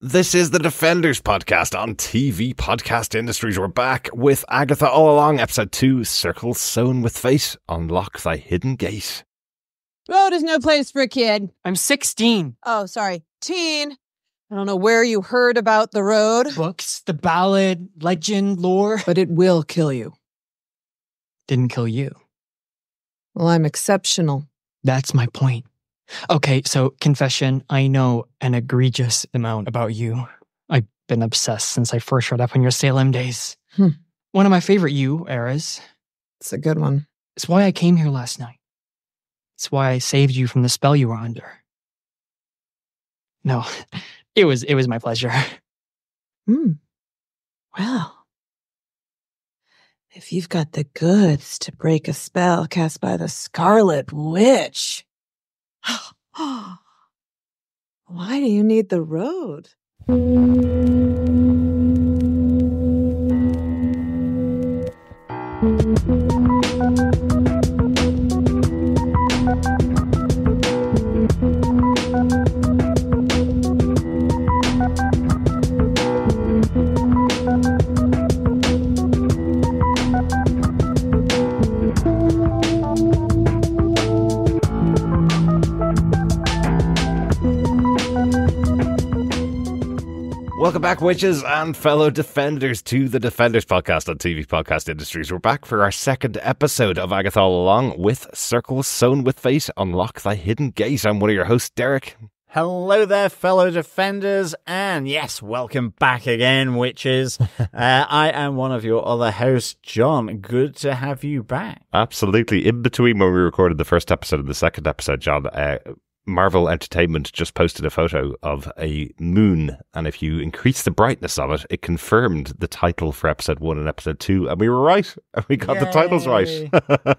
This is the Defenders podcast on TV Podcast Industries. We're back with Agatha All Along, episode 2 Circle Sewn with Fate. Unlock thy hidden gate. Road is no place for a kid. I'm 16. Oh, sorry. Teen. I don't know where you heard about the road, Books, the ballad, legend, lore but it will kill you. didn't kill you. Well, I'm exceptional. That's my point. Okay, so confession I know an egregious amount about you. I've been obsessed since I first showed up on your Salem days. Hmm. One of my favorite you eras. It's a good one. It's why I came here last night. It's why I saved you from the spell you were under. No, it was it was my pleasure. Hmm. Well, if you've got the goods to break a spell cast by the Scarlet Witch, why do you need the road? Welcome back, witches and fellow defenders, to the Defenders podcast on TV Podcast Industries. We're back for our second episode of Agatha All Along with Circles Sewn with Fate. Unlock thy hidden gate. I'm one of your hosts, Derek. Hello there, fellow defenders, and yes, welcome back again, witches. uh, I am one of your other hosts, John. Good to have you back. Absolutely. In between when we recorded the first episode and the second episode, John, uh, Marvel Entertainment just posted a photo of a moon, and if you increase the brightness of it, it confirmed the title for episode one and episode two, and we were right. And we got the titles right.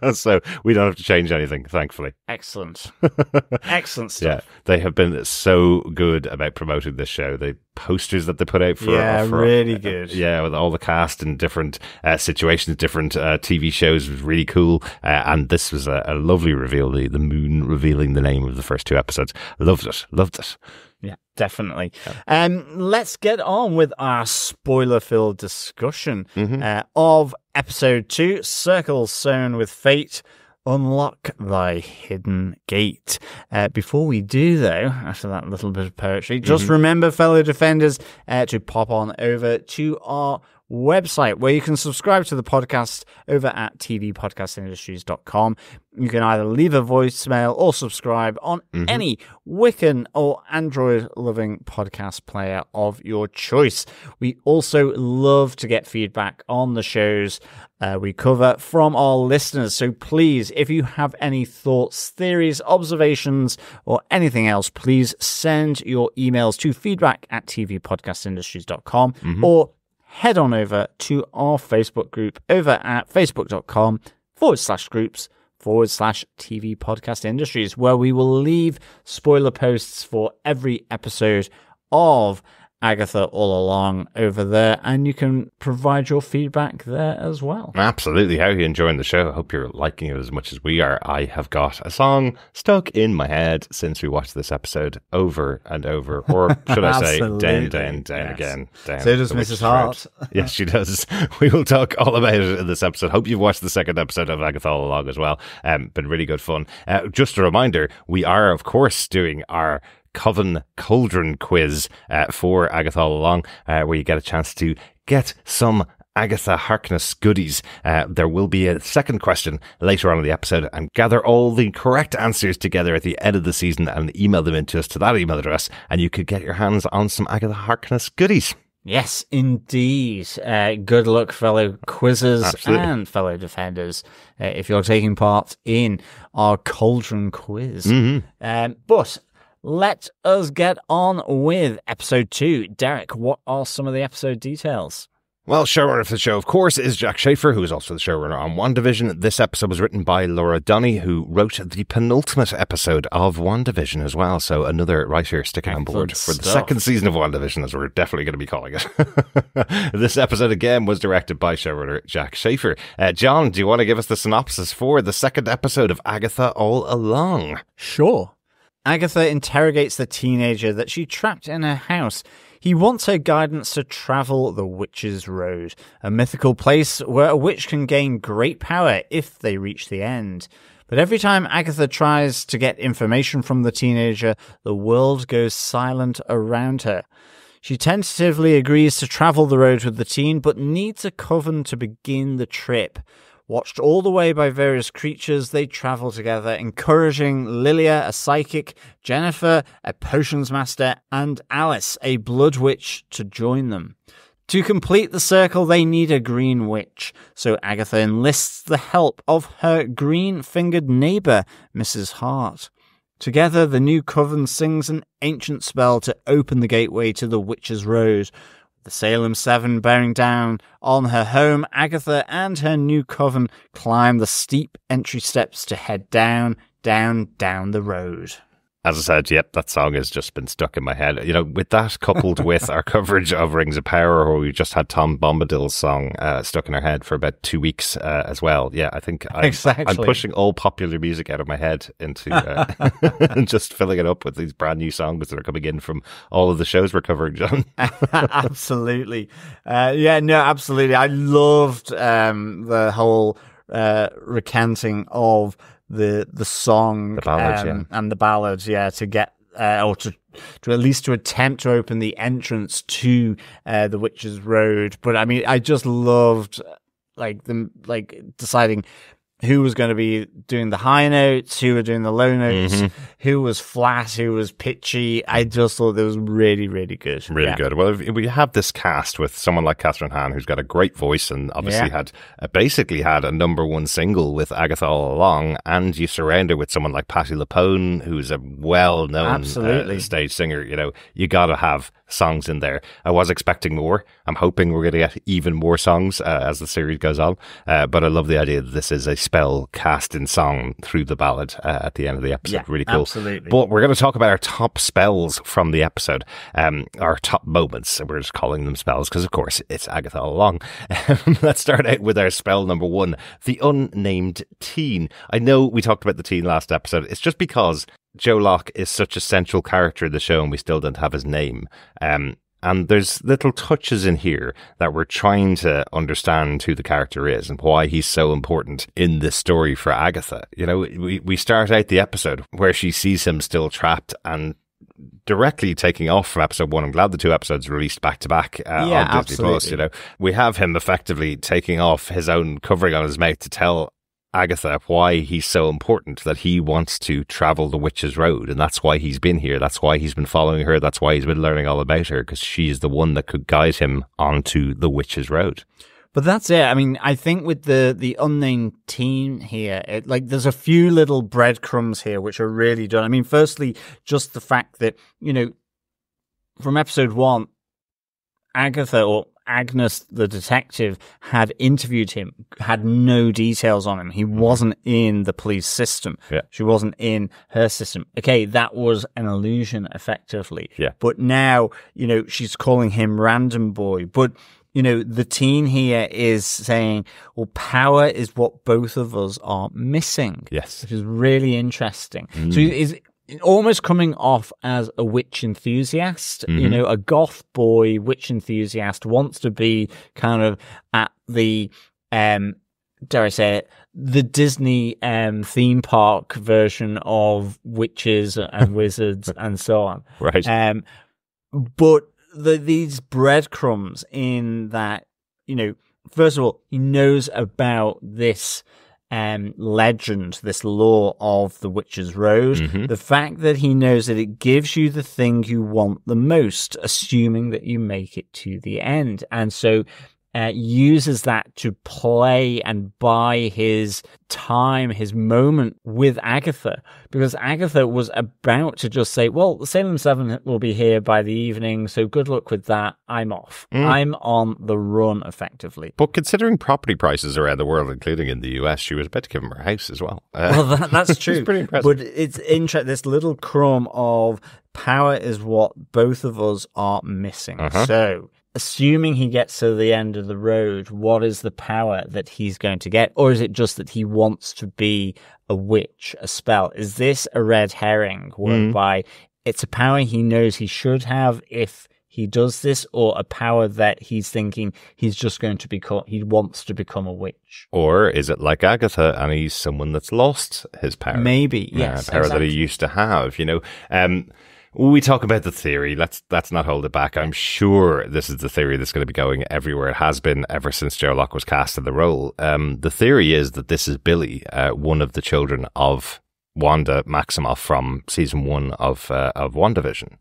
so we don't have to change anything, thankfully. Excellent, excellent stuff. Yeah, they have been so good about promoting this show. The posters that they put out for Yeah, for- really good. Yeah, with all the cast and different uh, situations, different uh, TV shows was really cool. Uh, and this was a, a lovely reveal. The the moon revealing the name of the first two episodes. Loved it. Loved it. Yeah, definitely. Um, let's get on with our spoiler-filled discussion Mhm. uh, of episode two, "Circle Sewn with Fate." Unlock thy hidden gate. Uh, before we do, though, after that little bit of poetry, just remember, fellow defenders, uh, to pop on over to our website where you can subscribe to the podcast over at tvpodcastindustries.com. You can either leave a voicemail or subscribe on any Wiccan or Android loving podcast player of your choice. We also love to get feedback on the shows uh, we cover from our listeners. So please, if you have any thoughts, theories, observations, or anything else, please send your emails to feedback at tvpodcastindustries.com or head on over to our Facebook group over at facebook.com forward slash groups forward slash TV podcast industries, where we will leave spoiler posts for every episode of Agatha all along over there, and you can provide your feedback there as well. Absolutely. How are you enjoying the show? I hope you're liking it as much as we are. I have got a song stuck in my head since we watched this episode over and over, or should I say, down, Absolutely. down, down Yes. again. Down So does Mrs. Witch's Hart. yes, she does. We will talk all about it in this episode. Hope you've watched the second episode of Agatha all along as well. Um, been really good fun. Uh, just a reminder, we are of course doing our Coven Cauldron quiz uh, for Agatha all along, uh, where you get a chance to get some Agatha Harkness goodies. Uh, there will be a second question later on in the episode and gather all the correct answers together at the end of the season and email them into us to that email address and you could get your hands on some Agatha Harkness goodies. Yes, indeed. Uh, good luck, fellow quizzes Absolutely. and fellow defenders, uh, if you're taking part in our Cauldron quiz. Mm-hmm. Um, but let us get on with episode two. Derek, what are some of the episode details? Well, showrunner for the show, of course, is Jac Shaeffer, who is also the showrunner on WandaVision. This episode was written by Laura Donney, who wrote the penultimate episode of WandaVision as well. So another writer sticking on board Excellent for the second season of WandaVision, as we're definitely going to be calling it. this episode again was directed by showrunner Jac Shaeffer. Uh, John, do you want to give us the synopsis for the second episode of Agatha All Along? Sure. Agatha interrogates the teenager that she trapped in her house. He wants her guidance to travel the Witch's Road, a mythical place where a witch can gain great power if they reach the end. But every time Agatha tries to get information from the teenager, the world goes silent around her. She tentatively agrees to travel the road with the teen, but needs a coven to begin the trip. Watched all the way by various creatures, they travel together, encouraging Lilia, a psychic, Jennifer, a potions master, and Alice, a blood witch, to join them. To complete the circle, they need a green witch, so Agatha enlists the help of her green fingered neighbour, Mrs. Hart. Together, the new coven sings an ancient spell to open the gateway to the Witch's Road. The Salem Seven bearing down on her home, Agatha and her new coven climb the steep entry steps to head down, down, down the road. As I said, yep, that song has just been stuck in my head. You know, with that coupled with our coverage of Rings of Power, where we just had Tom Bombadil's song uh, stuck in our head for about two weeks uh, as well. Yeah, I think I'm, Exactly. I'm pushing all popular music out of my head into uh, and just filling it up with these brand new songs that are coming in from all of the shows we're covering, John. absolutely. Uh, yeah, no, absolutely. I loved um, the whole uh, recanting of the the song The ballads, um, yeah. and the ballads, yeah, to get uh, or to to at least to attempt to open the entrance to uh, the Witch's Road. But I mean, I just loved like them like deciding who was going to be doing the high notes, who were doing the low notes, Mm-hmm. who was flat, who was pitchy. I just thought that was really, really good. Really Yeah. good. Well, if we have this cast with someone like Kathryn Hahn, who's got a great voice and obviously Yeah. had uh, basically had a number one single with Agatha all along, and you surrender with someone like Patti LuPone, who's a well-known uh, Absolutely. stage singer. You know, you got to have songs in there. I was expecting more. I'm hoping we're going to get even more songs uh, as the series goes on. Uh, but I love the idea that this is a spell cast in song through the ballad uh, at the end of the episode. Yeah, really cool. absolutely. But we're going to talk about our top spells from the episode, um, our top moments. We're just calling them spells because, of course, it's Agatha all along. Let's start out with our spell number one, the unnamed teen. I know we talked about the teen last episode. It's just because Joe Locke is such a central character in the show and we still don't have his name. Um, and there's little touches in here that we're trying to understand who the character is and why he's so important in this story for Agatha. You know, we, we start out the episode where she sees him still trapped and directly taking off from episode one. I'm glad the two episodes released back to back uh, Yeah, on Disney Plus. You know, we have him effectively taking off his own covering on his mouth to tell Agatha why he's so important that he wants to travel the witch's road and that's why he's been here that's why he's been following her that's why he's been learning all about her because she's the one that could guide him onto the witch's road But that's it. I mean, I think with the the unnamed team here, it, like there's a few little breadcrumbs here which are really done. I mean, firstly, just the fact that you know, from episode one, Agatha or Agnes, the detective, had interviewed him, had no details on him. He mm. wasn't in the police system. Yeah. She wasn't in her system. Okay, that was an illusion, effectively. Yeah. But now, you know, she's calling him random boy. But you know, the teen here is saying, well, power is what both of us are missing. yes Which is really interesting. So mm. he's almost coming off as a witch enthusiast, you know, a goth boy witch enthusiast wants to be kind of at the, um, dare I say it, the Disney um, theme park version of witches and wizards and so on. right Um, but the, these breadcrumbs in that, you know, first of all, he knows about this um, legend, this lore of the Witch's Road. Mhm. The fact that he knows that it gives you the thing you want the most, assuming that you make it to the end. And so uh, uses that to play and buy his time, his moment with Agatha, because Agatha was about to just say, "Well, Salem Seven will be here by the evening, so good luck with that. I'm off. Mm. I'm on the run, effectively." but considering property prices around the world including in the US she was about to give him her house as well uh, Well, that, that's true. It's pretty impressive. But it's interesting. This little crumb of power is what both of us are missing. Uh-huh. So, assuming he gets to the end of the road, what is the power that he's going to get? Or is it just that he wants to be a witch, a spell? Is this a red herring whereby it's a power he knows he should have if he does this, or a power that he's thinking he's just going to become, he wants to become a witch. Or is it like Agatha and he's someone that's lost his power? Maybe, Uh, yes. power that he used to have, you know. Um, we talk about the theory. Let's let's not hold it back. I'm sure this is the theory that's going to be going everywhere. It has been ever since Joe Locke was cast in the role. Um, the theory is that this is Billy, uh, one of the children of Wanda Maximoff from season one of uh, of WandaVision.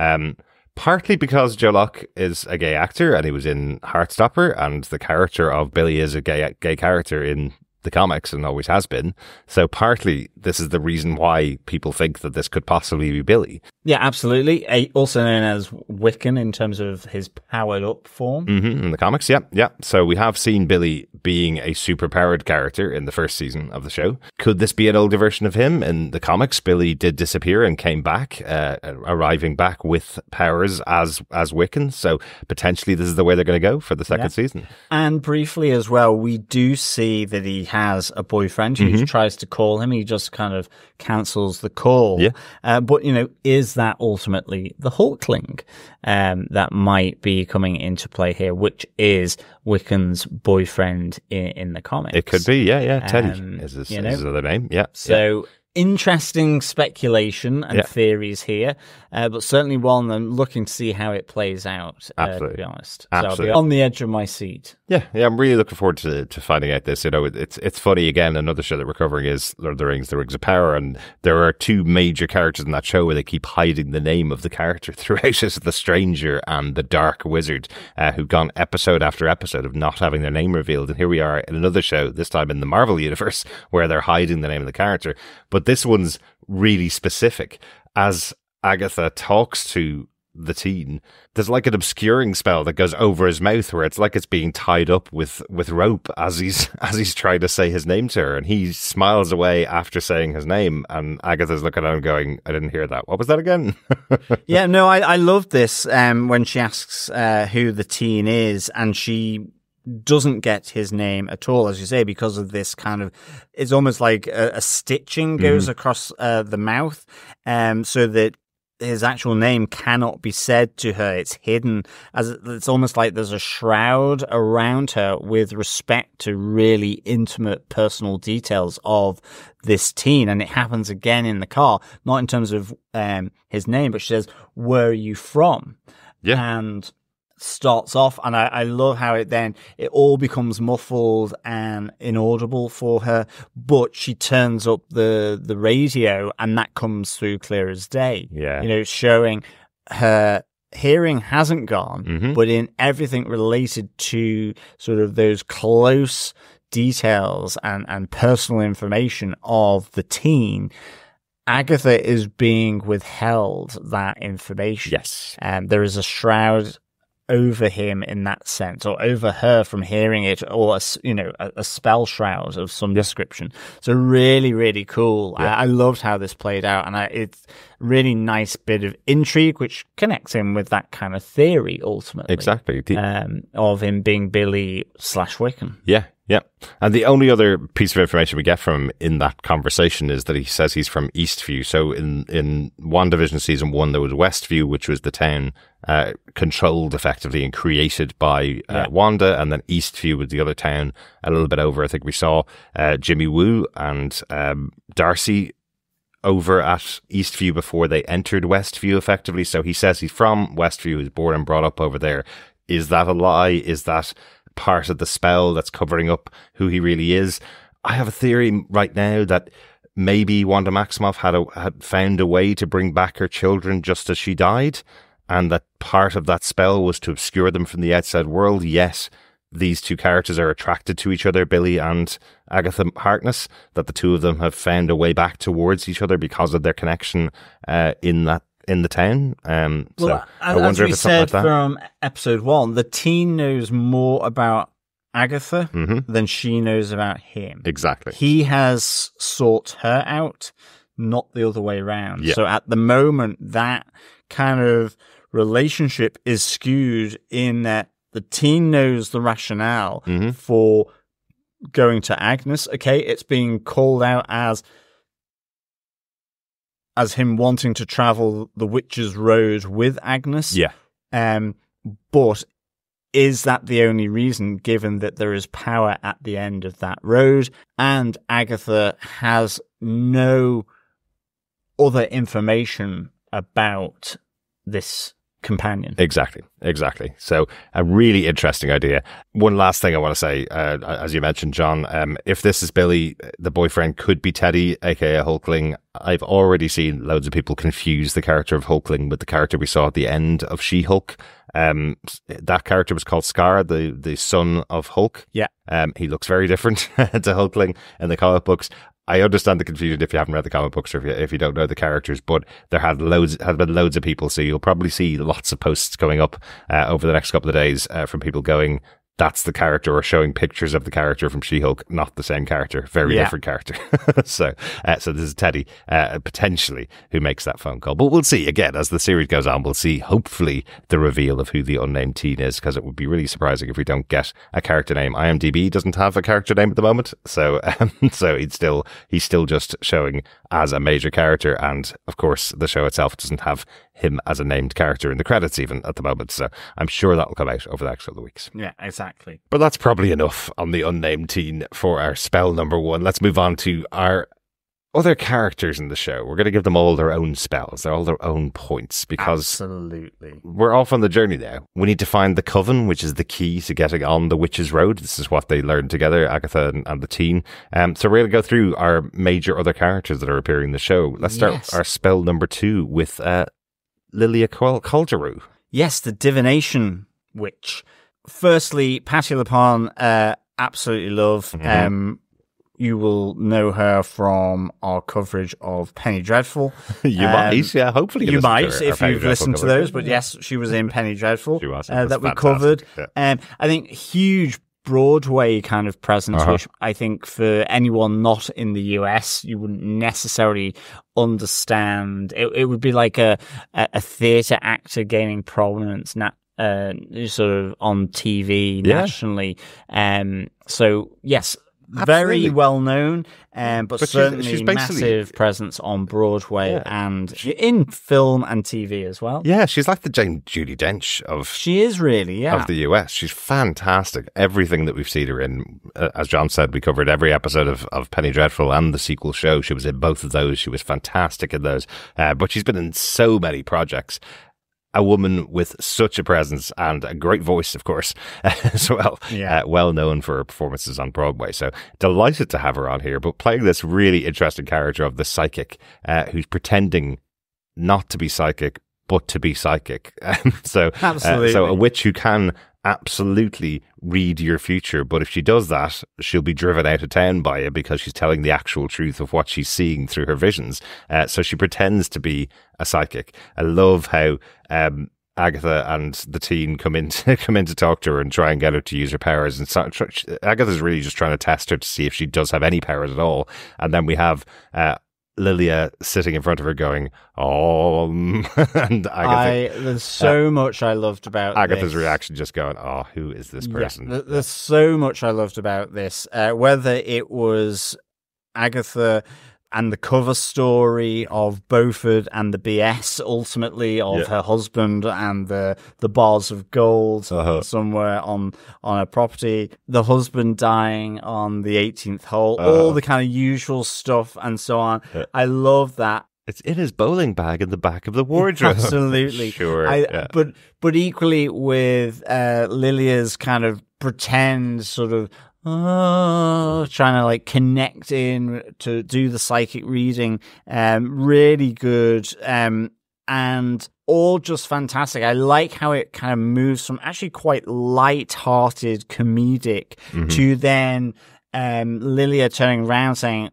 Um, partly because Joe Locke is a gay actor and he was in Heartstopper, and the character of Billy is a gay gay character in the comics and always has been. So partly this is the reason why people think that this could possibly be Billy. Yeah, absolutely. A, also known as Wiccan in terms of his powered up form. hmm in the comics, yeah, yeah. So we have seen Billy being a super powered character in the first season of the show. Could this be an older version of him? In the comics, Billy did disappear and came back, uh, arriving back with powers as as Wiccan. So potentially this is the way they're going to go for the second Yeah. season. And briefly as well, we do see that he has a boyfriend who Mm-hmm. tries to call him. He just kind of cancels the call. Yeah. Uh, but, you know, is that ultimately the Hulkling um, that might be coming into play here, which is Wiccan's boyfriend in, in the comics? It could be, yeah, yeah. Teddy Um, is his, you know. other name, yeah. yeah. So interesting speculation and Yeah. theories here, uh, but certainly one I'm looking to see how it plays out. Uh, to Absolutely. be honest, so I'll be Absolutely. on the edge of my seat. Yeah, yeah, I'm really looking forward to to finding out this. You know, it- it's it's funny again. Another show that we're covering is Lord of the Rings: The Rings of Power, and there are two major characters in that show where they keep hiding the name of the character throughout. It's the Stranger and the Dark Wizard, uh, who've gone episode after episode of not having their name revealed, and here we are in another show, this time in the Marvel universe, where they're hiding the name of the character. But this one's really specific as Agatha talks to the teen, there's like an obscuring spell that goes over his mouth where it's like it's being tied up with, with rope as he's as he's trying to say his name to her and he smiles away after saying his name and Agatha's looking at him going, I didn't hear that. What was that again? Yeah, no, I, I love this um, when she asks uh, who the teen is, and she doesn't get his name at all, as you say, because of this kind of. It's almost like a, a stitching goes across uh, the mouth, um, so that his actual name cannot be said to her. It's hidden, as it's almost like there's a shroud around her with respect to really intimate personal details of this teen. And it happens again in the car, not in terms of um, his name, but she says, "Where are you from?" Yeah. and starts off and I, I love how it then it all becomes muffled and inaudible for her but she turns up the the radio and that comes through clear as day Yeah. you know showing her hearing hasn't gone Mhm. but in everything related to sort of those close details and and personal information of the teen Agatha is being withheld that information yes. um, there is a shroud over him in that sense, or over her from hearing it, or a, you know a, a spell shroud of some description. So really, really cool. Yeah. I, I loved how this played out, and I, it's really nice bit of intrigue, which connects him with that kind of theory ultimately. Exactly. Um, of him being Billy slash Wiccan. Yeah, yeah. And the only other piece of information we get from him in that conversation is that he says he's from Eastview. So in in WandaVision season one, there was Westview, which was the town uh, controlled effectively and created by uh, Yeah. Wanda, and then Eastview was the other town a little bit over. I think we saw uh, Jimmy Woo and um, Darcy over at Eastview before they entered Westview effectively. So he says he's from Westview, was born and brought up over there. Is that a lie? Is that part of the spell that's covering up who he really is? I have a theory right now that maybe Wanda Maximoff had a, had found a way to bring back her children just as she died, and that part of that spell was to obscure them from the outside world. Yes, these two characters are attracted to each other, Billy and Agatha Harkness, that the two of them have found a way back towards each other because of their connection uh, in that in the town. Um, so Well, I wonder if it's something like said that. from episode one, the teen knows more about Agatha hmm than she knows about him. Exactly. He has sought her out, not the other way around. Yeah. So at the moment, that kind of relationship is skewed in that the teen knows the rationale Mhm. for going to Agnes. Okay, it's being called out as as him wanting to travel the witch's road with Agnes. Yeah. Um, but is that the only reason, given that there is power at the end of that road and Agatha has no other information about this companion? Exactly, exactly. So a really interesting idea. One last thing I want to say, uh, as you mentioned, John, um, if this is Billy, the boyfriend could be Teddy, aka Hulkling. I've already seen loads of people confuse the character of Hulkling with the character we saw at the end of She-Hulk. Um, that character was called Skaar, the the son of Hulk. Yeah. Um, he looks very different to Hulkling in the comic books. I understand the confusion if you haven't read the comic books or if you, if you don't know the characters, but there had loads have been loads of people, so you'll probably see lots of posts going up uh, over the next couple of days uh, from people going, that's the character or showing pictures of the character from She-Hulk, not the same character, very Yeah. different character. so, uh, so this is Teddy uh, potentially who makes that phone call, but we'll see again as the series goes on. We'll see hopefully the reveal of who the unnamed teen is because it would be really surprising if we don't get a character name. IMDb doesn't have a character name at the moment, so um, so he's still he's still just showing as a major character, and of course the show itself doesn't have him as a named character in the credits even at the moment. So I'm sure that will come out over the next couple of weeks. Yeah, exactly. But that's probably enough on the unnamed teen for our spell number one. Let's move on to our other characters in the show. We're going to give them all their own spells, they're all their own points because Absolutely. we're off on the journey now. We need to find the coven, which is the key to getting on the witch's road. This is what they learned together, Agatha and, and the teen. Um, so we're going to go through our major other characters that are appearing in the show. Let's start Yes. our spell number two with uh, Lilia Calderu. Yes, the divination witch. Firstly, Patti LuPone, uh, absolutely love. Mhm. Um, you will know her from our coverage of Penny Dreadful. you Um, might, yeah, hopefully you might if you've listened to those, but yes, she was in Penny Dreadful She was. Uh, that we fantastic. covered. Yeah. Um, I think huge Broadway kind of presence, Uh-huh. which I think for anyone not in the US, you wouldn't necessarily understand. It, it would be like a a, a theatre actor gaining prominence, na- uh, sort of on TV Yeah. nationally. Um, so yes. Absolutely. Very well known, um, but, But she's- certainly she's basically- massive presence on Broadway Yeah. and in film and TV as well. Yeah, she's like the Jane Judi Dench of She is really, yeah. of the US. She's fantastic. Everything that we've seen her in, uh, as John said, we covered every episode of, of Penny Dreadful and the sequel show. She was in both of those. She was fantastic in those. Uh, but she's been in so many projects. A woman with such a presence and a great voice, of course, as well. Yeah. Uh, well known for her performances on Broadway. So delighted to have her on here, but playing this really interesting character of the psychic uh, who's pretending not to be psychic, but to be psychic. So, uh, so a witch who can absolutely read your future, but if she does that, she'll be driven out of town by it because she's telling the actual truth of what she's seeing through her visions. Uh, so she pretends to be a psychic. I love how. Um, Agatha and the teen come in to, come in to talk to her and try and get her to use her powers. And so, Agatha's really just trying to test her to see if she does have any powers at all. And then we have uh, Lilia sitting in front of her going, "Oh," and Agatha, I, there's so much I loved about Agatha's this. reaction just going, "Oh, who is this person?" th- there's so much I loved about this. Uh, whether it was Agatha and the cover story of Beaufort and the BS, ultimately of Yeah. her husband and the the bars of gold Uh-huh. somewhere on on a property, the husband dying on the 18th hole, Uh-huh. all the kind of usual stuff and so on. Yeah. I love that. It's in his bowling bag in the back of the wardrobe. Absolutely. sure. I, yeah. But but equally with uh, Lilia's kind of pretend sort of oh, trying to like connect in to do the psychic reading. Um, really good. Um, and all just fantastic. I like how it kind of moves from actually quite light-hearted comedic Mhm. to then um, Lilia turning around saying,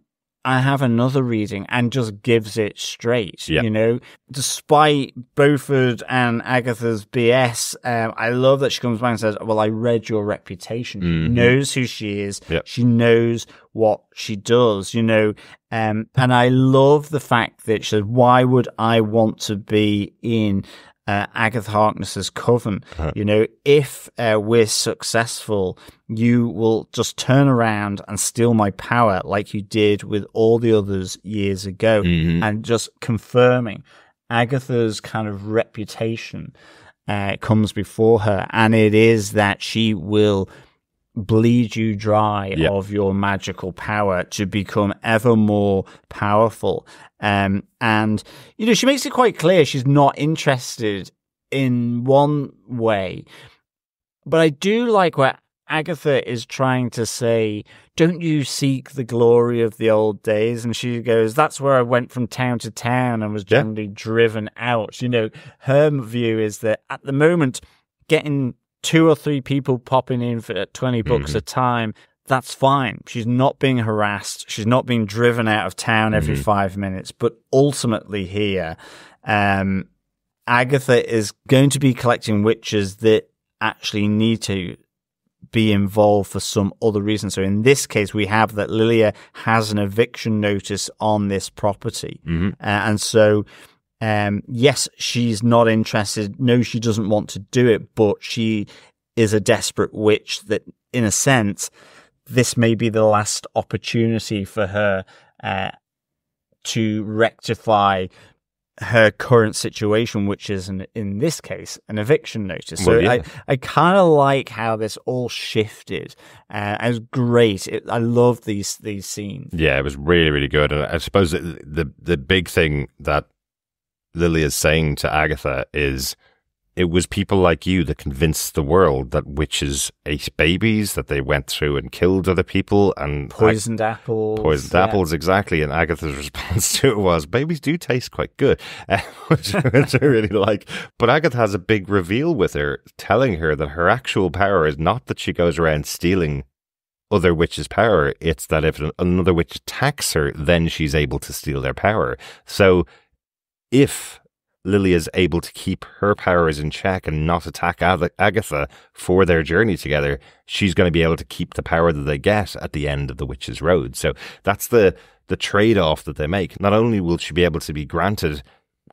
I have another reading and just gives it straight. Yeah. You know, despite Beaufort and Agatha's BS, um, I love that she comes back and says, Well, I read your reputation. She Mhm. knows who she is. Yep. She knows what she does, you know. Um, and I love the fact that she said, Why would I want to be in uh, Agatha Harkness's coven? Uh-huh. You know, if uh, we're successful, you will just turn around and steal my power like you did with all the others years ago Mhm. and just confirming Agatha's kind of reputation uh, comes before her, and it is that she will bleed you dry Yep. of your magical power to become ever more powerful. Um, and you know, she makes it quite clear she's not interested in one way, but I do like what Agatha is trying to say. Don't you seek the glory of the old days? And she goes, "That's where I went from town to town and was Yeah. generally driven out." You know, her view is that at the moment, getting two or three people popping in for 20 bucks a time, that's fine. She's not being harassed. She's not being driven out of town every five minutes. But ultimately, here, um, Agatha is going to be collecting witches that actually need to be involved for some other reason. So in this case, we have that Lilia has an eviction notice on this property. Mhm. Uh, and so, um, yes, she's not interested. No, she doesn't want to do it, but she is a desperate witch that, in a sense, this may be the last opportunity for her uh, to rectify her current situation, which is, an, in this case, an eviction notice. So Well, yeah. I, I kind of like how this all shifted. Uh, it was great. It, I love these these scenes. Yeah, it was really, really good. And I suppose the the, the big thing that Lily is saying to Agatha is it was people like you that convinced the world that witches ate babies, that they went through and killed other people and Poisoned apples. Poisoned yeah. apples, exactly. And Agatha's response to it was, babies do taste quite good, uh, which, which I really like. But Agatha has a big reveal with her, telling her that her actual power is not that she goes around stealing other witches' power. It's that if another witch attacks her, then she's able to steal their power. So if Lily is able to keep her powers in check and not attack Ag- Agatha for their journey together, she's going to be able to keep the power that they get at the end of the Witch's Road. So that's the the trade off that they make. Not only will she be able to be granted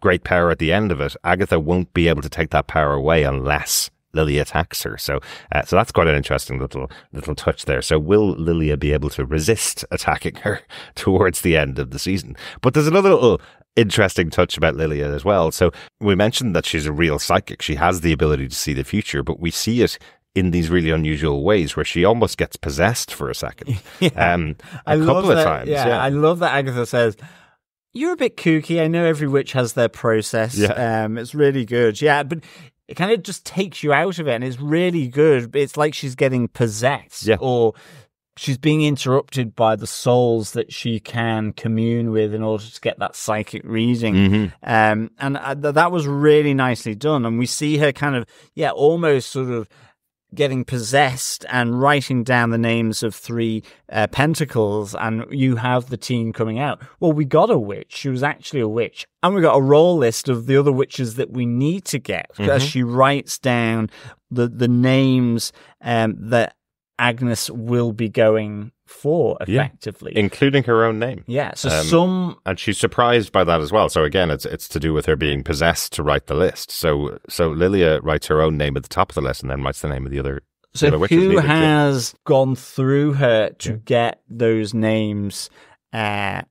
great power at the end of it, Agatha won't be able to take that power away unless Lily attacks her. So, uh, so that's quite an interesting little little touch there. So, will Lilia be able to resist attacking her towards the end of the season? But there's another little interesting touch about Lilia as well. So, we mentioned that she's a real psychic. She has the ability to see the future, but we see it in these really unusual ways where she almost gets possessed for a second. Um, a I couple of times. Yeah, Yeah. I love that Agatha says, "You're a bit kooky." I know every witch has their process. Yeah. um, it's really good. Yeah, but it kind of just takes you out of it, and it's really good. It's like she's getting possessed, Yeah. or she's being interrupted by the souls that she can commune with in order to get that psychic reading. Mhm. Um, and uh, th- that was really nicely done. And we see her kind of, yeah, almost sort of getting possessed and writing down the names of three uh, pentacles. And you have the teen coming out. Well, we got a witch. She was actually a witch. And we got a roll list of the other witches that we need to get as she writes down the, the names um, that Agnes will be going for Yeah. effectively. including her own name. yeah. So Um, some and she's surprised by that as well. So again, it's it's to do with her being possessed to write the list. So so Lilia writes her own name at the top of the list and then writes the name of the other. the So other who yeah. has gone through her to get those names uh,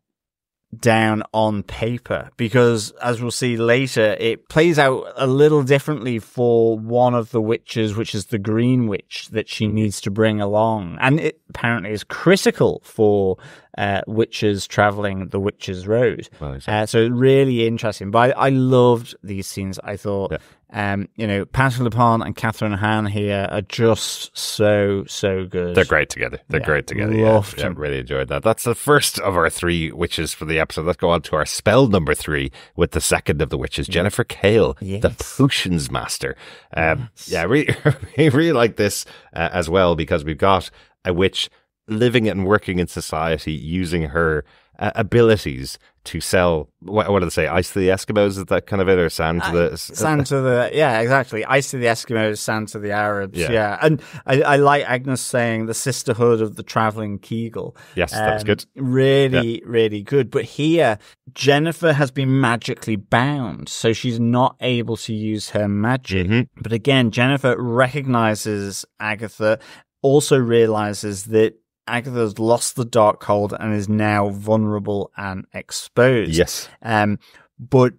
down on paper? Because as we'll see later, it plays out a little differently for one of the witches, which is the Green Witch that she needs to bring along, and it apparently is critical for uh, witches traveling the Witches' Road. Well, exactly. Uh, so really interesting. But I, I loved these scenes. I thought, Yeah. Um, you know, Patti LuPone and Kathryn Hahn here are just so so good. They're great together. They're Yeah, great together. Yeah, loved yeah, them. really enjoyed that. That's the first of our three witches for the episode. Let's go on to our spell number three with the second of the witches, Jennifer Kale, the potions master. Um, Yeah, I really, really like this uh, as well because we've got a witch living and working in society using her uh, abilities to sell. What, what do they say? Ice to the Eskimos? Is that kind of it, or sand to the? Sand to the yeah, exactly. Ice to the Eskimos, sand to the Arabs. Yeah. Yeah, and I, I like Agnes saying the sisterhood of the traveling Kegel. Yes, that was Um, good. Really, really good. But here, Jennifer has been magically bound, so she's not able to use her magic. Mhm. But again, Jennifer recognizes Agatha, also realizes that Agatha's lost the Darkhold and is now vulnerable and exposed. Yes. Um, but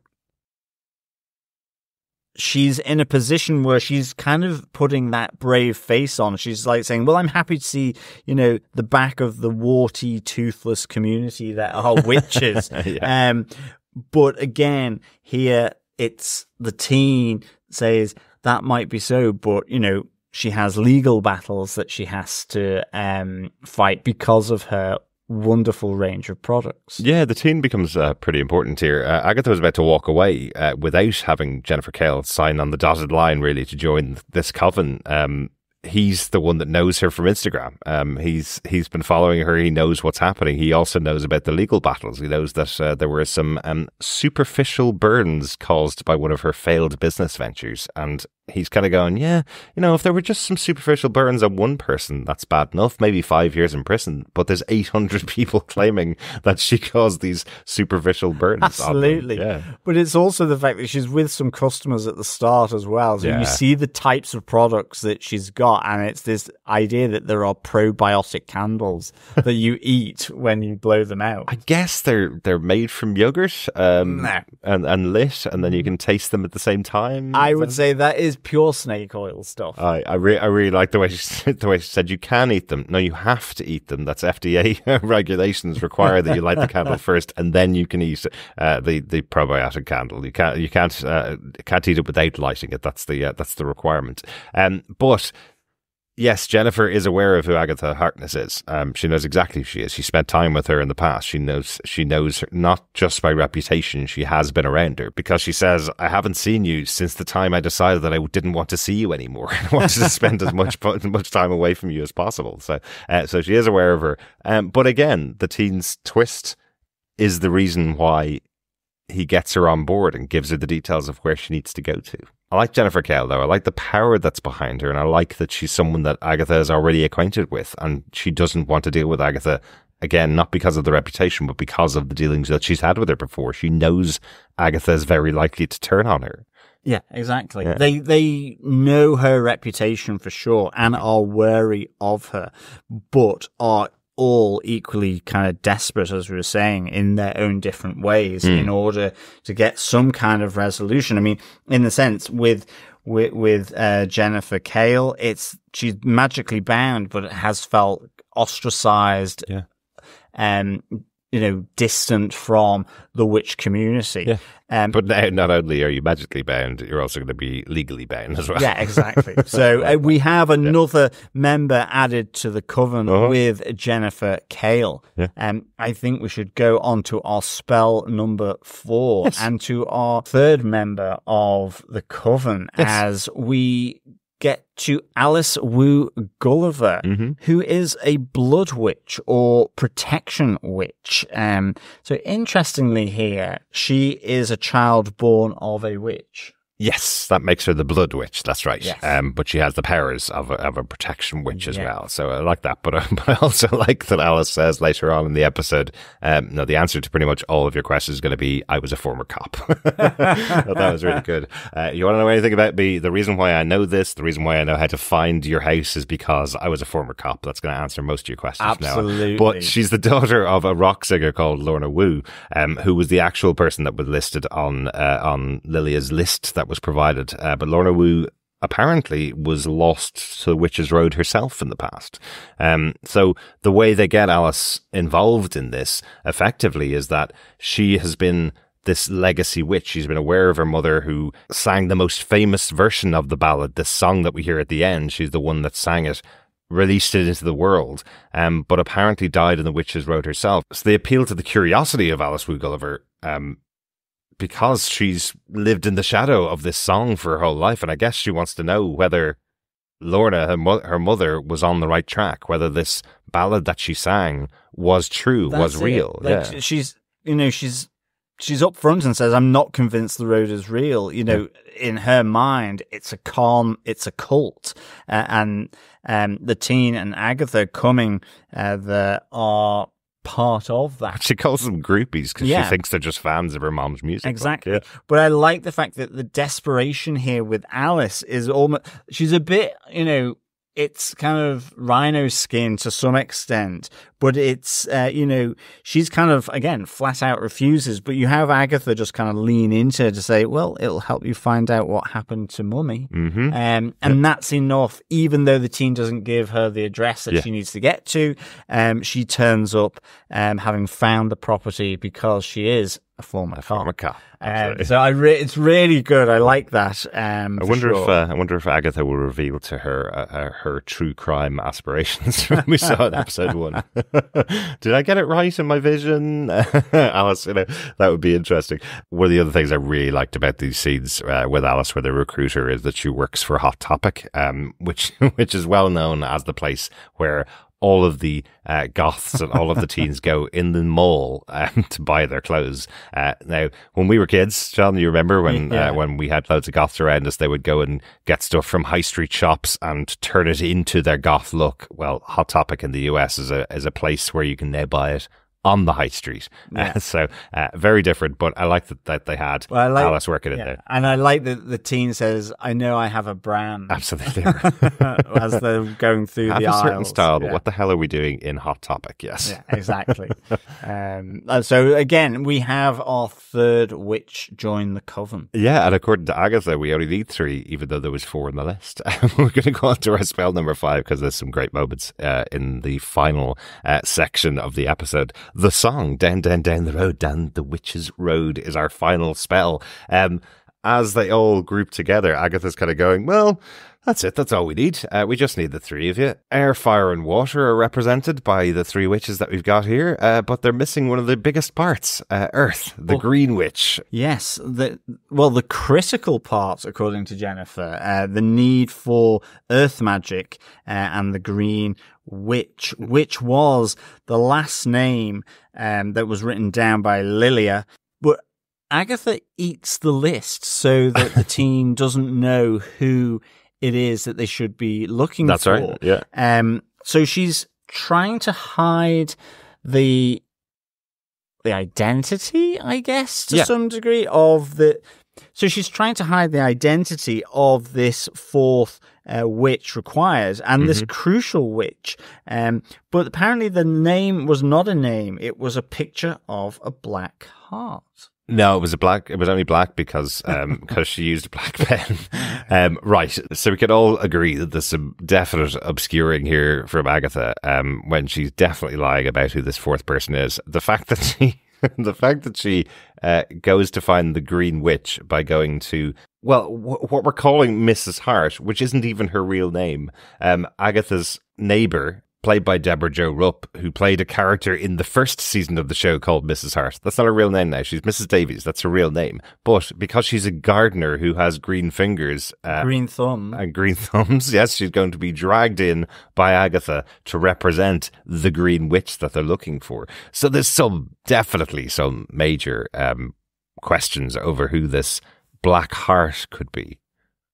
she's in a position where she's kind of putting that brave face on. She's like saying, "Well, I'm happy to see, you know, the back of the warty, toothless community that are witches." Yeah. Um, but again, here it's the teen says that might be so, but you know, she has legal battles that she has to um, fight because of her wonderful range of products. Yeah, the teen becomes uh, pretty important here. Uh, Agatha was about to walk away uh, without having Jennifer Kale sign on the dotted line, really, to join this coven. Um, he's the one that knows her from Instagram. Um, he's he's been following her. He knows what's happening. He also knows about the legal battles. He knows that uh, there were some um, superficial burns caused by one of her failed business ventures, and he's kind of going, yeah, you know, if there were just some superficial burns on one person, that's bad enough. Maybe five years in prison, but there's 800 people claiming that she caused these superficial burns. Absolutely. Yeah. But it's also the fact that she's with some customers at the start as well. So Yeah. you see the types of products that she's got, and it's this idea that there are probiotic candles that you eat when you blow them out. I guess they're they're made from yogurt um, Nah. and and lit, and then you can taste them at the same time. I would say that is pure snake oil stuff. I I, re- I really like the way she said, the way she said you can eat them. No, you have to eat them. That's FDA regulations require that you light the candle first, and then you can eat uh, the the probiotic candle. You can't you can't uh, can't eat it without lighting it. That's the uh, that's the requirement. Um, but. Yes, Jennifer is aware of who Agatha Harkness is. Um, she knows exactly who she is. She spent time with her in the past. She knows she knows her not just by reputation. She has been around her because she says, "I haven't seen you since the time I decided that I didn't want to see you anymore. I wanted to spend as much as much time away from you as possible." So, uh, so she is aware of her. Um, but again, the teen's twist is the reason why he gets her on board and gives her the details of where she needs to go to. I like Jennifer Kale though. I like the power that's behind her, and I like that she's someone that Agatha is already acquainted with, and she doesn't want to deal with Agatha again, not because of the reputation, but because of the dealings that she's had with her before. She knows Agatha is very likely to turn on her. Yeah, exactly. Yeah. They they know her reputation for sure and are wary of her, but are all equally kind of desperate, as we were saying, in their own different ways in order to get some kind of resolution. I mean, in the sense with with with uh, Jennifer Kale, it's she's magically bound, but it has felt ostracized. Yeah. Um, you know, distant from the witch community. Yeah. Um, But now, not only are you magically bound, you're also going to be legally bound as well. Yeah, exactly. So uh, we have another member added to the coven Uh-huh. with Jennifer Kale. Yeah. Um, I think we should go on to our spell number four and to our third member of the coven Yes. as we get to Alice Wu Gulliver, Mhm. who is a blood witch or protection witch. Um, so interestingly here, she is a child born of a witch. Yes, that makes her the blood witch. That's right. Yes. Um, but she has the powers of a, of a protection witch as Yeah. well. So I like that. But, uh, but I also like that Alice says later on in the episode, um, no, the answer to pretty much all of your questions is going to be, I was a former cop. that was really good. Uh, you want to know anything about me? The reason why I know this, the reason why I know how to find your house is because I was a former cop. That's going to answer most of your questions now. Absolutely. now. But she's the daughter of a rock singer called Lorna Wu, um, who was the actual person that was listed on uh, on Lilia's list that was provided. Uh, but Lorna Wu apparently was lost to the Witches Road herself in the past. Um, so the way they get Alice involved in this effectively is that she has been this legacy witch. She's been aware of her mother who sang the most famous version of the ballad, this song that we hear at the end. She's the one that sang it released it into the world, um, but apparently died in the Witches Road herself. So they appeal to the curiosity of Alice Wu Gulliver, um, because she's lived in the shadow of this song for her whole life, and I guess she wants to know whether Lorna, her, mo- her mother, was on the right track, whether this ballad that she sang was true, was it. real. Like yeah. she's, you know, she's she's up front and says, "I'm not convinced the road is real." You know, in her mind, it's a calm, it's a cult, uh, and um, the teen and Agatha coming uh, that are part of that. She calls them groupies because Yeah. she thinks they're just fans of her mom's music. Like, Exactly. yeah. But I like the fact that the desperation here with Alice is almost, she's a bit, you know, it's kind of rhino skin to some extent, but it's, uh, you know, she's kind of, again, flat out refuses. But you have Agatha just kind of lean into her to say, well, it'll help you find out what happened to mummy. Mm-hmm. Um, and that's enough, even though the team doesn't give her the address that Yeah. she needs to get to. Um, she turns up, um, having found the property because she is a former Former cop. cop. Um, so I re- it's really good. I like that. Um, I wonder if uh, I wonder if Agatha will reveal to her uh, uh, her true crime aspirations when we saw it in episode one. Did I get it right in my vision, Alice? You know that would be interesting. One of the other things I really liked about these scenes uh, with Alice, where the recruiter is that she works for Hot Topic, um, which which is well known as the place where all of the uh, goths and all of the teens go in the mall um, to buy their clothes. Uh, now, when we were kids, John, you remember when Yeah. uh, when we had loads of goths around us, they would go and get stuff from high street shops and turn it into their goth look. Well, Hot Topic in the US is a is a place where you can now buy it on the high street. Yeah. Uh, so uh, very different, but I like that, that they had Well, I like- Alice working in there. And I like that the teen says, "I know I have a brand." Absolutely. as they're going through have the a certain aisles. style, but Yeah. what the hell are we doing in Hot Topic? Yes. Yeah, exactly. um, so again, we have our third witch join the coven. Yeah, and according to Agatha, we only need three, even though there was four on the list. We're going to go on to our spell number five because there's some great moments uh, in the final uh, section of the episode. The song "Down, Down, Down the Road, Down the Witch's Road" is our final spell. Um, as they all group together, Agatha's kind of going, "Well." That's it. That's all we need. Uh, we just need the three of you. Air, fire, and water are represented by the three witches that we've got here, uh, but they're missing one of the biggest parts: uh, Earth, the Oh. Green Witch. Yes, the well, the critical part, according to Jennifer, uh, the need for earth magic uh, and the green witch, which was the last name um, that was written down by Lilia, but Agatha eats the list so that the team doesn't know who it is that they should be looking That's for. right. Yeah. Um, so she's trying to hide the the identity, I guess, to Yeah. some degree of the. So she's trying to hide the identity of this fourth uh, witch requires, and this crucial witch. Um, but apparently, the name was not a name; it was a picture of a black heart. No, it was a black. It was only black because um because she used a black pen. Um, right. So we can all agree that there's some definite obscuring here from Agatha. Um, when she's definitely lying about who this fourth person is. The fact that she, the fact that she uh, goes to find the Green Witch by going to well, wh- what we're calling Mrs. Hart, which isn't even her real name. Um, Agatha's neighbor. Played by Debra Jo Rupp, who played a character in the first season of the show called Mrs. Hart. That's not her real name now. She's Mrs. Davis. That's her real name. But because she's a gardener who has green fingers uh, Green thumb. and green thumbs, yes, she's going to be dragged in by Agatha to represent the green witch that they're looking for. So there's some, definitely some major um, questions over who this Black Heart could be.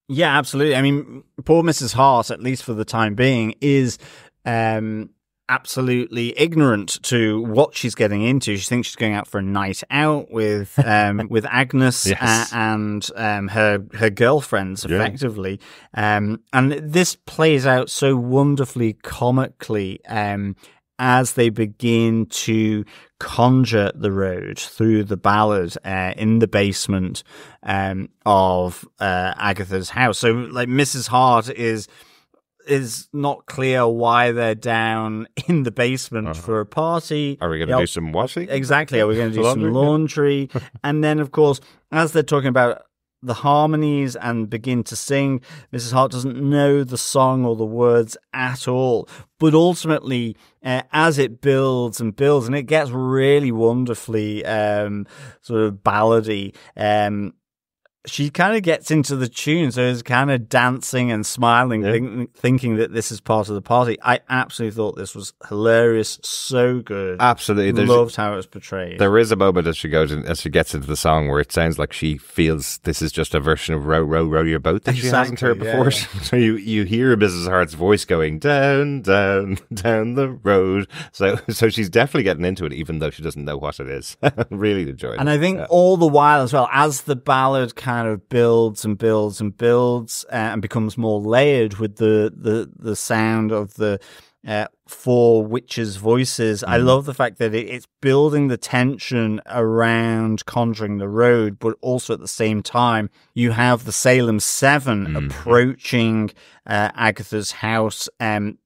Yeah, absolutely. I mean, poor Mrs. Hart, at least for the time being, is um, absolutely ignorant to what she's getting into. She thinks she's going out for a night out with um, with Agnes Yes. a- and um, her her girlfriends, Yeah. effectively. Um, and this plays out so wonderfully comically. Um, as they begin to conjure the road through the ballad uh, in the basement um, of uh, Agatha's house. So, like, Mrs. Hart is is not clear why they're down in the basement Uh-huh. for a party. Are we going to do some washing? Exactly. Are we going to do Laundry? some laundry? and then, of course, as they're talking about the harmonies and begin to sing, Mrs. Hart doesn't know the song or the words at all. But ultimately, uh, as it builds and builds, and it gets really wonderfully um, sort of ballady, um, she kind of gets into the tune, so is kind of dancing and smiling, Yeah. think, thinking that this is part of the party. I absolutely thought this was hilarious, so good. Absolutely. Loved how it was portrayed. There is a moment as she goes in, as she gets into the song where it sounds like she feels this is just a version of "Row, Row, Row Your Boat" that she hasn't heard Exactly, yeah, before. yeah. So you you hear Mrs. Hart's voice going down, down, down the road. So so she's definitely getting into it, even though she doesn't know what it is. really enjoyed And it. I think all the while as well, as the ballad kind kind of builds and builds and builds uh, and becomes more layered with the the the sound of the uh, four witches' voices. I love the fact that it, it's building the tension around conjuring the road, but also at the same time, you have the Salem 7 Mhm. approaching uh, Agatha's house. Um,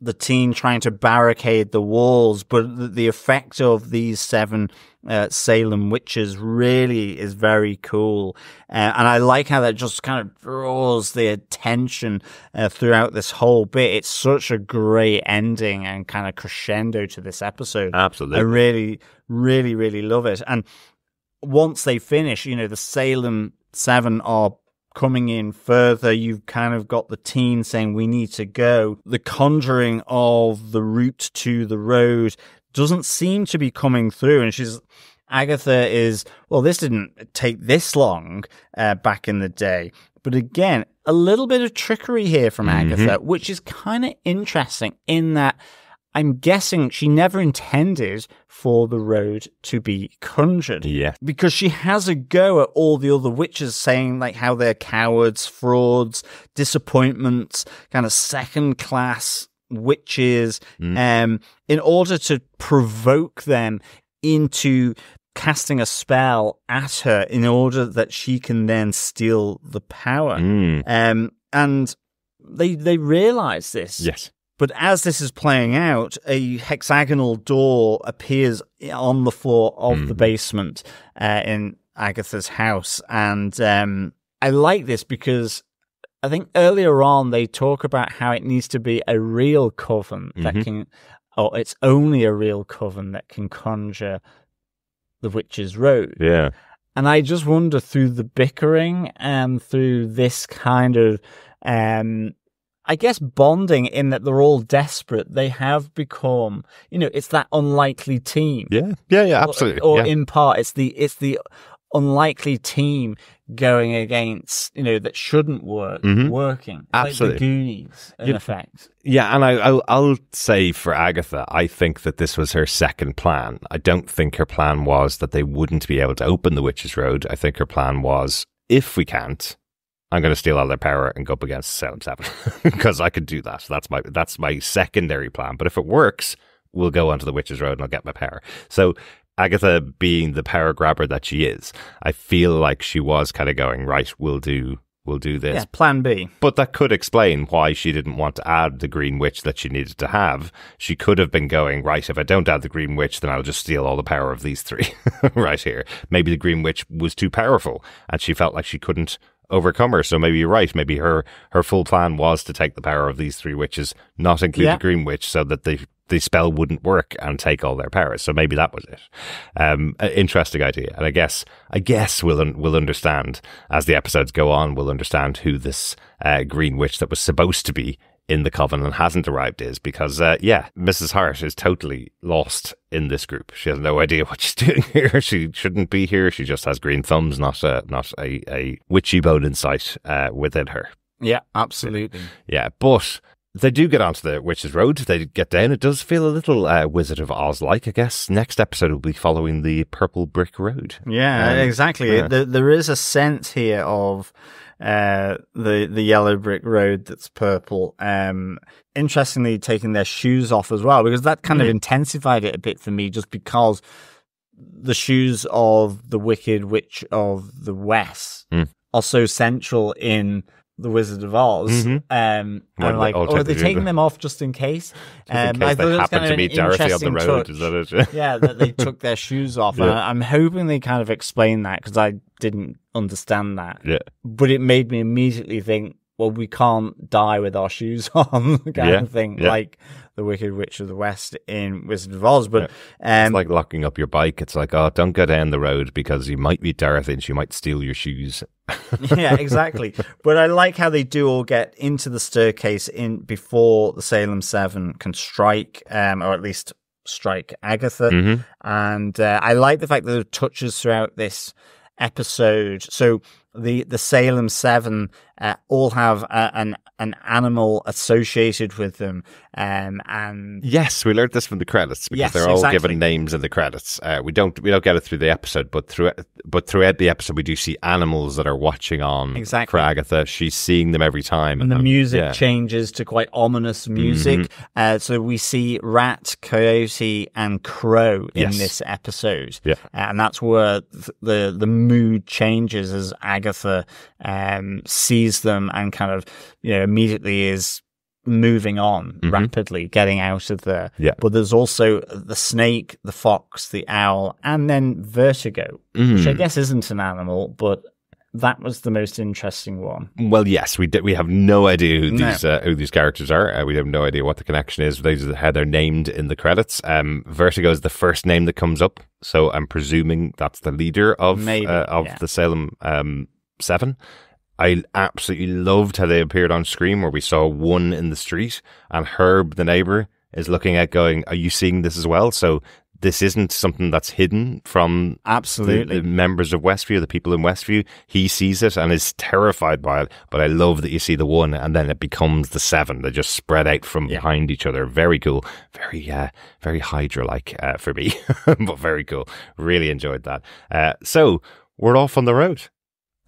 the teen trying to barricade the walls, but the, the effect of these seven uh, Salem witches really is very cool. Uh, and I like how that just kind of draws the attention uh, throughout this whole bit. It's such a great ending and kind of crescendo to this episode. Absolutely. I really, really, really love it. And once they finish, you know, the Salem Seven are coming in further. You've kind of got the teen saying, We need to go. The conjuring of the route to the road doesn't seem to be coming through. And she's, Agatha is, well, this didn't take this long uh, back in the day. But again, a little bit of trickery here from Agatha, which is kind of interesting in that I'm guessing she never intended for the road to be conjured. yeah. Because she has a go at all the other witches saying like how they're cowards, frauds, disappointments, kind of second class witches, um, in order to provoke them into casting a spell at her in order that she can then steal the power. Mm. Um, and they they realize this. Yes. But as this is playing out, a hexagonal door appears on the floor of the basement uh, in Agatha's house. And um, I like this because I think earlier on they talk about how it needs to be a real coven that Mhm. can, or it's only a real coven that can conjure the witch's road. Yeah. And I just wonder through the bickering and through this kind of, um, I guess bonding in that they're all desperate. They have become, you know, it's that unlikely team. Yeah. Yeah. Yeah. Or- Absolutely. Or, yeah. in part, it's the it's the unlikely team going against, you know, that shouldn't work, Mhm. working. Absolutely. Like the Goonies, in You- effect. Yeah, and I, I'll, I'll say for Agatha, I think that this was her second plan. I don't think her plan was that they wouldn't be able to open the Witches' Road. I think her plan was, if we can't, I'm going to steal all their power and go up against Salem Seven because I could do that. That's my that's my secondary plan. But if it works, we'll go onto the Witches' Road and I'll get my power. So Agatha, being the power grabber that she is, I feel like she was kind of going right. We'll do we'll do this. Yeah, plan B. But that could explain why she didn't want to add the Green Witch that she needed to have. She could have been going, right, if I don't add the Green Witch, then I'll just steal all the power of these three right here. Maybe the Green Witch was too powerful and she felt like she couldn't overcome her. So maybe you're right. Maybe her, her full plan was to take the power of these three witches, not include Yeah. the Green Witch, so that the the spell wouldn't work and take all their powers. So maybe that was it. Um, interesting idea, and I guess I guess we'll un- we'll understand as the episodes go on. We'll understand who this uh, Green Witch that was supposed to be in the coven and hasn't arrived is because uh, yeah, Mrs. Hart is totally lost in this group. She has no idea what she's doing here. She shouldn't be here. She just has green thumbs, not a not a, a witchy bone in sight uh, within her. Yeah, absolutely. Yeah, but they do get onto the Witch's Road. They get down. It does feel a little uh, Wizard of Oz like, I guess. Next episode will be following the Purple Brick Road. Yeah, Um, exactly. yeah. There, there is a sense here of uh, the the yellow brick road that's purple. Um, interestingly, taking their shoes off as well because that kind of Mm. intensified it a bit for me, just because the shoes of the Wicked Witch of the West Mm. are so central in the Wizard of Oz. Mhm. Um, Well, and like, oh, are they taking them off just in case? Just in Um, case I they thought it was happen to meet Dorothy on the road. touch Is that it? yeah, that they took their shoes off. Yeah. I, I'm hoping they kind of explain that because I didn't understand that. yeah. But it made me immediately think, well, we can't die with our shoes on, kind Yeah, of thing, yeah. like the Wicked Witch of the West in Wizard of Oz. But It's um, like locking up your bike. It's like, oh, don't go down the road because you might meet Dorothy and she might steal your shoes. yeah, exactly. But I like how they do all get into the staircase in before the Salem Seven can strike, um, or at least strike Agatha. Mhm. And uh, I like the fact that there are touches throughout this episode. So the the Salem Seven uh, all have a, an an animal associated with them, um, and Yes, we learned this from the credits because Yes, they're all exactly. given names in the credits. Uh, we don't we don't get it through the episode, but through but throughout the episode, we do see animals that are watching on Exactly. for Agatha. She's seeing them every time, and the music yeah. Changes to quite ominous music. Uh, so we see rat, coyote, and crow in Yes. this episode, Yeah. and that's where th- the the mood changes as Agatha um, sees them and kind of you know immediately is moving on rapidly, getting out of there. Mm-hmm. Yeah. But there's also the snake, the fox, the owl, and then vertigo, which I Mm. guess isn't an animal, but that was the most interesting one. Well, yes, we did. We have no idea who No. these uh, who these characters are. Uh, we have no idea what the connection is. These are how they're named in the credits. Um, Vertigo is the first name that comes up, so I'm presuming that's the leader of Maybe, uh, of yeah. the Salem um, Seven. I absolutely loved how they appeared on screen, where we saw one in the street, and Herb, the neighbor, is looking at, going, "Are you seeing this as well?" So this isn't something that's hidden from the, Absolutely. the members of Westview, the people in Westview. He sees it and is terrified by it. But I love that you see the one and then it becomes the seven. They just spread out from Yeah. behind each other. Very cool. Very, uh, very Hydra like uh, for me, but very cool. Really enjoyed that. Uh, so we're off on the road,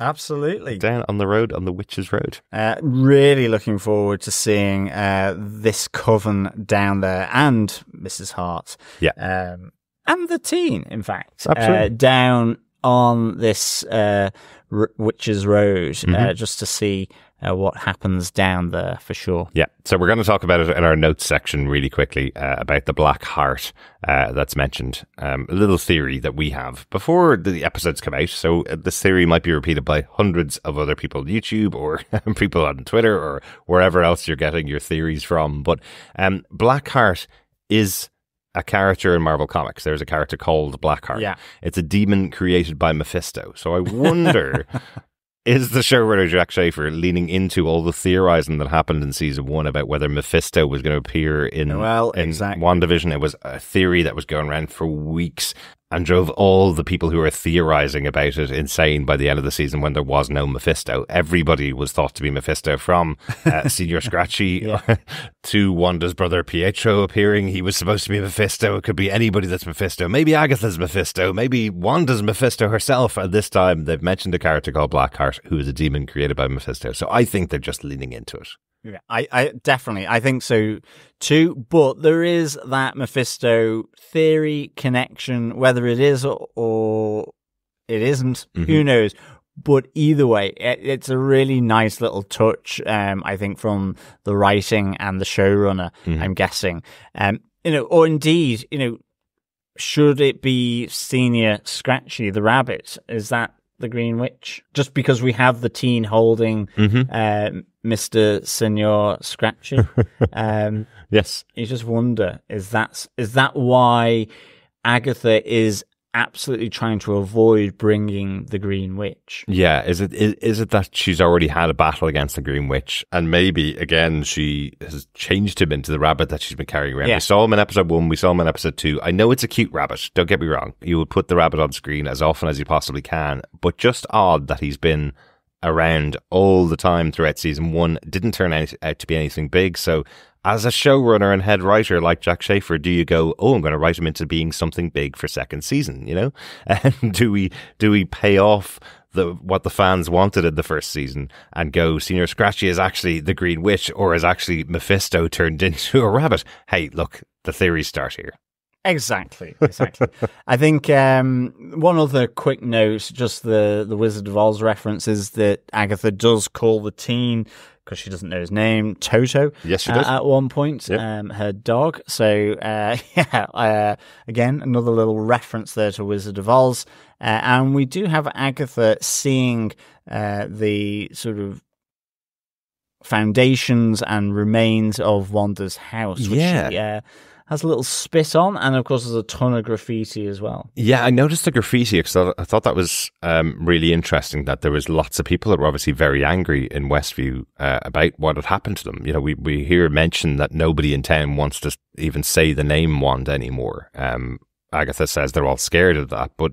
Absolutely. down on the road, on the Witch's Road. Uh, really looking forward to seeing uh, this coven down there and Mrs. Hart. Yeah. Um, and the teen, in fact. Absolutely. Uh, down on this uh, R- Witches Road uh, Mhm. just to see uh, what happens down there for sure. Yeah, so we're going to talk about it in our notes section really quickly uh, about the Black Heart uh, that's mentioned. Um, a little theory that we have before the episodes come out. So uh, this theory might be repeated by hundreds of other people on YouTube or people on Twitter or wherever else you're getting your theories from. But um, Black Heart is a character in Marvel Comics. There's a character called Blackheart. Yeah. It's a demon created by Mephisto. So I wonder is the showrunner Jac Shaeffer leaning into all the theorizing that happened in season one about whether Mephisto was going to appear in Well, in exactly. WandaVision? It was a theory that was going around for weeks and drove all the people who were theorizing about it insane by the end of the season when there was no Mephisto. Everybody was thought to be Mephisto from uh, Señor Scratchy to Wanda's brother Pietro appearing. He was supposed to be Mephisto. It could be anybody that's Mephisto. Maybe Agatha's Mephisto. Maybe Wanda's Mephisto herself. And this time they've mentioned a character called Blackheart who is a demon created by Mephisto. So I think they're just leaning into it. Yeah, I, I definitely, I think so too. But there is that Mephisto theory connection, whether it is or, or it isn't, who knows. But either way, it, it's a really nice little touch. Um, I think from the writing and the showrunner. I'm guessing, um, you know, or indeed, you know, should it be Señor Scratchy the rabbit? Is that the Green Witch? Just because we have the teen holding um, Mr. Senor Scratchy. um, Yes. you just wonder is that is that why Agatha is absolutely trying to avoid bringing the Green Witch? Yeah, is it is, is it that she's already had a battle against the Green Witch, and maybe again she has changed him into the rabbit that she's been carrying around? Yeah. We saw him in episode one, we saw him in episode two. I know it's a cute rabbit. Don't get me wrong. You would put the rabbit on screen as often as you possibly can, but just odd that he's been around all the time throughout season one. Didn't turn out, out to be anything big, so. As a showrunner and head writer like Jac Shaeffer, do you go, oh, I'm going to write him into being something big for second season? You know, and do we do we pay off the what the fans wanted in the first season and go, Señor Scratchy is actually the Green Witch, or is actually Mephisto turned into a rabbit? Hey, look, the theories start here. Exactly, exactly. I think um, one other quick note, just the the Wizard of Oz reference is that Agatha does call the teen because she doesn't know his name Toto. Yes, she uh, does. at one point. Yep. Um, her dog. So uh, yeah, uh, again another little reference there to Wizard of Oz, uh, and we do have Agatha seeing uh, the sort of foundations and remains of Wanda's house. Which Yeah. She, uh, has a little spit on, and of course, there's a ton of graffiti as well. Yeah, I noticed the graffiti because I thought that was um, really interesting. That there was lots of people that were obviously very angry in Westview uh, about what had happened to them. You know, we we hear mention that nobody in town wants to even say the name Wanda anymore. Um, Agatha says they're all scared of that, but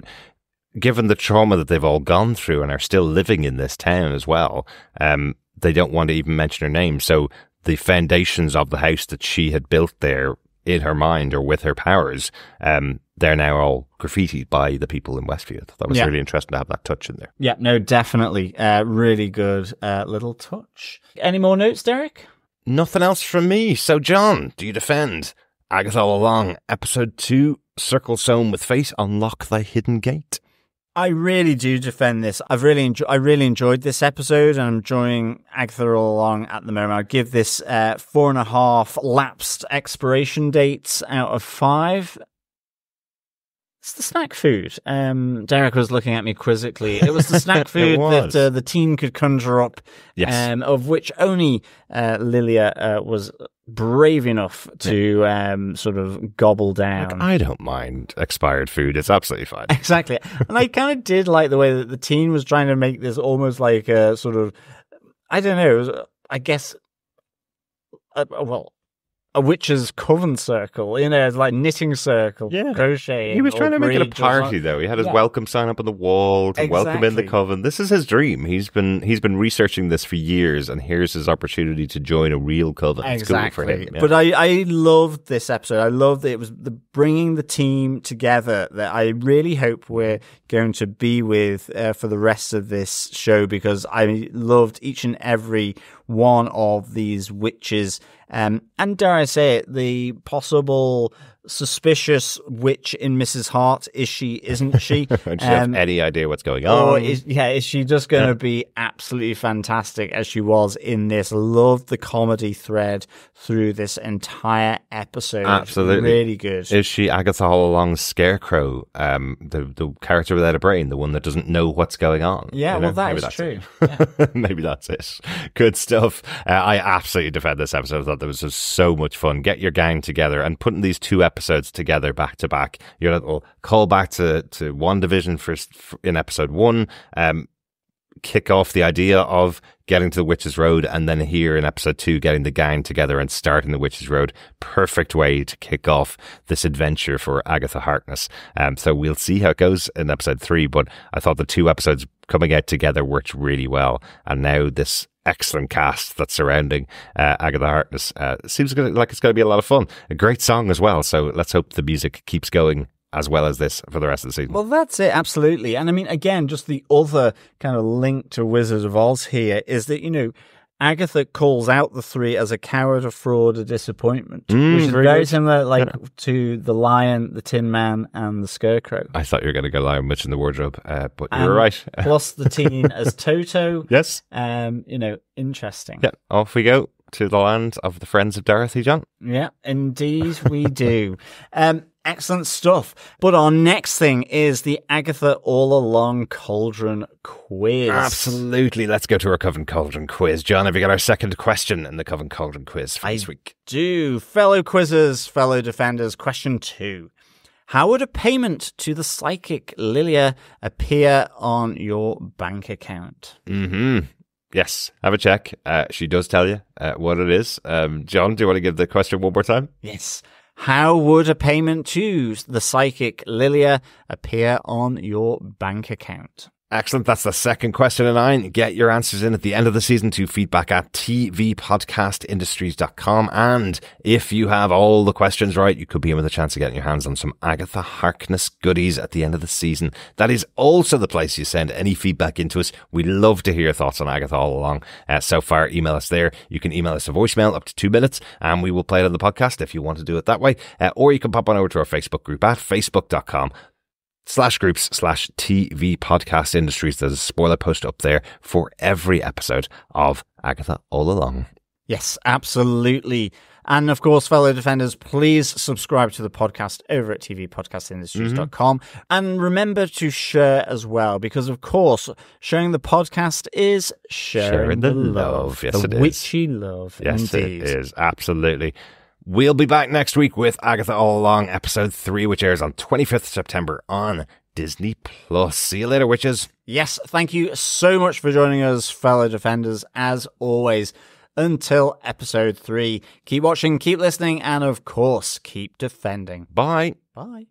given the trauma that they've all gone through and are still living in this town as well, um, they don't want to even mention her name. So the foundations of the house that she had built there in her mind or with her powers, um, they're now all graffitied by the people in Westview. That was Yeah. really interesting to have that touch in there. Yeah, no, definitely. Uh, really good uh, little touch. Any more notes, Derek? Nothing else from me. So, John, do you defend Agatha all along? Episode two, Circle Sown with Fate, Unlock Thy Hidden Gate. I really do defend this. I've really enjo- I really enjoyed this episode, and I'm enjoying Agatha all along at the moment. I'll give this uh, four and a half lapsed expiration dates out of five. It's the snack food. Um, Derek was looking at me quizzically. It was the snack food that uh, the teen could conjure up, Yes. um, of which only uh, Lilia uh, was brave enough to um, sort of gobble down. Like, I don't mind expired food. It's absolutely fine. Exactly. And I kind of did like the way that the teen was trying to make this almost like a sort of, I don't know, was, I guess, a, a- well, a witch's coven circle, you know, like knitting circle, Yeah. crochet. He was trying to make it a party, though. He had his Yeah. welcome welcome sign up on the wall to welcome in the coven. This is his dream. He's been he's been researching this for years, and here's his opportunity to join a real coven. It's cool for Exactly. him. yeah. But I, I loved this episode. I loved that it was the bringing the team together that I really hope we're going to be with uh, for the rest of this show because I loved each and every one of these witches. Um, and dare I say it, the possible suspicious witch in Mrs. Hart is she, isn't she? Do you Um, have any idea what's going on? or is yeah, is she just going to be absolutely fantastic as she was in this? Love the comedy thread through this entire episode. Absolutely. really good. Is she Agatha all along's scarecrow, um, the the character without a brain, the one that doesn't know what's going on? yeah, You well, know? that Maybe is that's true. it. Maybe that's it. Good stuff. Uh, I absolutely defend this episode. I thought that was just so much fun. Get your gang together and putting these two episodes together back to back. Your little call back to to WandaVision for in episode one. Um, kick off the idea of getting to the Witches Road, and then here in episode two, getting the gang together and starting the Witches Road. Perfect way to kick off this adventure for Agatha Harkness. Um, so we'll see how it goes in episode three, but I thought the two episodes coming out together worked really well. And now this excellent cast that's surrounding uh, Agatha Harkness uh, seems like it's going to be a lot of fun. A great song as well. So let's hope the music keeps going as well as this for the rest of the season. Well, that's it, absolutely. And I mean, again, just the other kind of link to Wizard of Oz here is that, you know, Agatha calls out the three as a coward, a fraud, a disappointment, Mm, which is very very similar, like to the lion, the Tin Man, and the Scarecrow. I thought you were going to go Lion Witch in the wardrobe, uh, but you And were right. Plus the teen as Toto. yes. Um, you know, interesting. Yeah, off we go to the land of the friends of Dorothy, John. Yeah, indeed we do. Um, excellent stuff. But our next thing is the Agatha All Along Cauldron quiz. Absolutely. Let's go to our Coven Cauldron quiz. John, have you got our second question in the Coven Cauldron quiz for I this week? do. Fellow quizzers, fellow defenders, question two. How would a payment to the psychic Lilia appear on your bank account? hmm Yes, have a check. Uh, she does tell you uh, what it is. Um, John, do you want to give the question one more time? Yes. How would a payment to the psychic Lilia appear on your bank account? Excellent. That's the second question of nine. Get your answers in at the end of the season to feedback at tvpodcastindustries.com. And if you have all the questions right, you could be in with a chance of getting your hands on some Agatha Harkness goodies at the end of the season. That is also the place you send any feedback into us. We love to hear your thoughts on Agatha all along. Uh, so far, email us there. You can email us a voicemail up to two minutes and we will play it on the podcast if you want to do it that way. Uh, or you can pop on over to our Facebook group at facebook.com slash groups slash TV podcast industries. There's a spoiler post up there for every episode of Agatha All Along. Yes, absolutely. And of course, fellow defenders, please subscribe to the podcast over at tvpodcastindustries.com. Mm-hmm. And remember to share as well, because of course, sharing the podcast is sharing, Sharing the, the love. love. Yes, the it is. witchy love. Yes, indeed. it is. Absolutely. We'll be back next week with Agatha All Along, episode three, which airs on 25th September on Disney Plus. See you later, witches. Yes, thank you so much for joining us, fellow defenders, as always. Until episode three, keep watching, keep listening, and of course, keep defending. Bye. Bye.